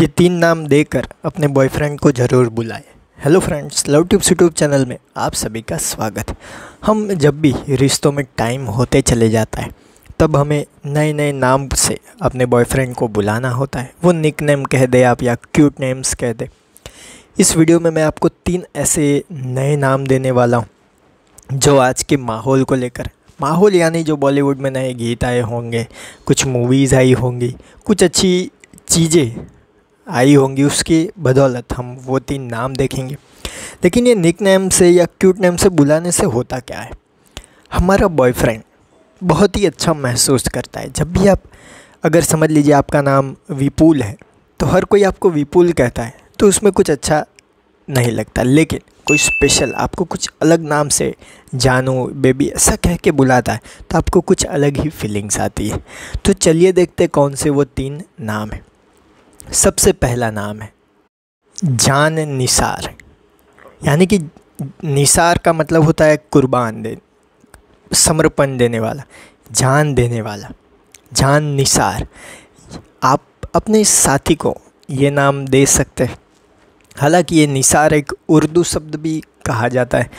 ये तीन नाम देकर अपने बॉयफ्रेंड को ज़रूर बुलाए। Hello friends love tips YouTube channel में आप सभी का स्वागत। हम जब भी रिश्तों में टाइम होते चले जाता है, तब हमें नए नए नाम से अपने बॉयफ्रेंड को बुलाना होता है। वो निक नेम कह दे आप या क्यूट नेम्स कह दे। इस वीडियो में मैं आपको तीन ऐसे नए नाम देने वाला हूँ, जो आज के माहौल को लेकर। माहौल यानी जो बॉलीवुड में नए गीत आए होंगे, कुछ मूवीज़ आई होंगी, कुछ अच्छी चीज़ें आई होंगी उसकी बदौलत, हम वो तीन नाम देखेंगे। लेकिन ये निक नेम से या क्यूट नेम से बुलाने से होता क्या है? हमारा बॉयफ्रेंड बहुत ही अच्छा महसूस करता है। जब भी आप, अगर समझ लीजिए आपका नाम विपुल है तो हर कोई आपको विपुल कहता है तो उसमें कुछ अच्छा नहीं लगता। लेकिन कोई स्पेशल आपको कुछ अलग नाम से जानू बेबी ऐसा कह के बुलाता है तो आपको कुछ अलग ही फीलिंग्स आती है। तो चलिए देखते कौन से वो तीन नाम हैं। सबसे पहला नाम है जान निसार। यानी कि निसार का मतलब होता है कुर्बान दे, समर्पण देने वाला, जान देने वाला, जान निसार। आप अपने साथी को ये नाम दे सकते हैं। हालाँकि ये निसार एक उर्दू शब्द भी कहा जाता है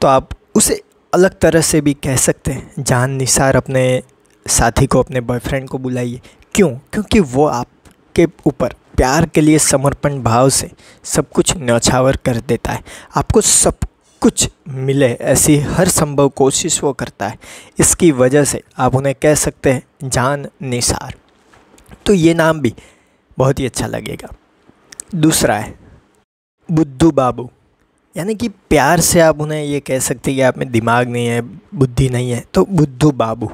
तो आप उसे अलग तरह से भी कह सकते हैं। जान निसार अपने साथी को, अपने बॉयफ्रेंड को बुलाइए। क्यों? क्योंकि वो आपके ऊपर प्यार के लिए समर्पण भाव से सब कुछ न्यौछावर कर देता है। आपको सब कुछ मिले, ऐसी हर संभव कोशिश वो करता है। इसकी वजह से आप उन्हें कह सकते हैं, जान निसार। तो ये नाम भी बहुत ही अच्छा लगेगा। दूसरा है, बुद्धू बाबू। यानी कि प्यार से आप उन्हें ये कह सकते हैं कि आप में दिमाग नहीं है, बुद्धि नहीं है तो बुद्धू बाबू।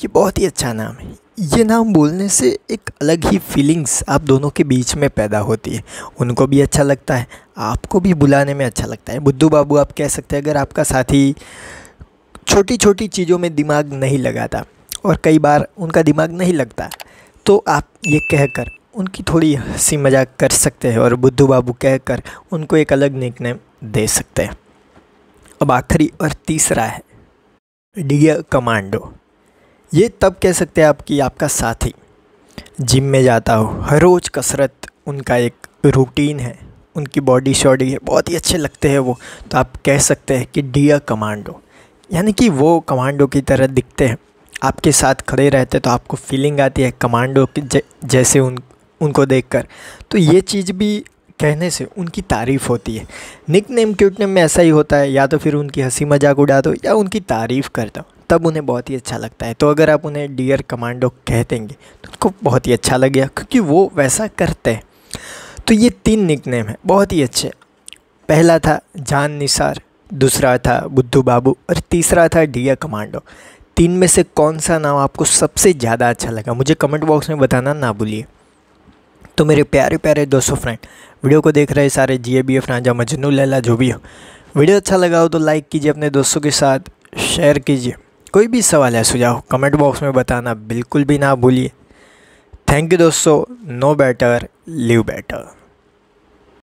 ये बहुत ही अच्छा नाम है। ये नाम बोलने से एक अलग ही फीलिंग्स आप दोनों के बीच में पैदा होती है। उनको भी अच्छा लगता है, आपको भी बुलाने में अच्छा लगता है। बुद्धू बाबू, आप कह सकते हैं, अगर आपका साथी छोटी छोटी चीज़ों में दिमाग नहीं लगाता और कई बार उनका दिमाग नहीं लगता तो आप ये कहकर उनकी थोड़ी हँसी मज़ाक कर सकते हैं और बुद्धू बाबू कहकर उनको एक अलग निकनेम दे सकते हैं। अब आखिरी और तीसरा है डियर कमांडो ये तब कह सकते हैं आप कि आपका साथी जिम में जाता हो, हर रोज़ कसरत उनका एक रूटीन है, उनकी बॉडी शॉडी है, बहुत ही अच्छे लगते हैं वो तो आप कह सकते हैं कि डियर कमांडो यानी कि वो कमांडो की तरह दिखते हैं। आपके साथ खड़े रहते तो आपको फीलिंग आती है कमांडो के जैसे उन, उनको देखकर। तो ये चीज़ भी कहने से उनकी तारीफ़ होती है। निक नेम क्यूट नेम में ऐसा ही होता है, या तो फिर उनकी हँसी मज़ाक उड़ा दो, या उनकी तारीफ़ कर दो। तब उन्हें बहुत ही अच्छा लगता है। तो अगर आप उन्हें डियर कमांडो कह देंगे तो उनको बहुत ही अच्छा लगेगा, क्योंकि वो वैसा करते हैं। तो ये तीन निक नेम है, बहुत ही अच्छे। पहला था जान निसार, दूसरा था बुद्धू बाबू और तीसरा था डियर कमांडो तीन में से कौन सा नाम आपको सबसे ज़्यादा अच्छा लगा? मुझे कमेंट बॉक्स में बताना ना भूलिए। तो मेरे प्यारे प्यारे दोस्तों फ्रेंड वीडियो को देख रहे सारे जी ए बी एफ़ राजा, मजनू, लैला, जो भी हो। वीडियो अच्छा लगा हो तो लाइक कीजिए अपने दोस्तों के साथ शेयर कीजिए। कोई भी सवाल है, सुझाव कमेंट बॉक्स में बताना बिल्कुल भी ना भूलिए। थैंक यू दोस्तों नो बेटर लिव बेटर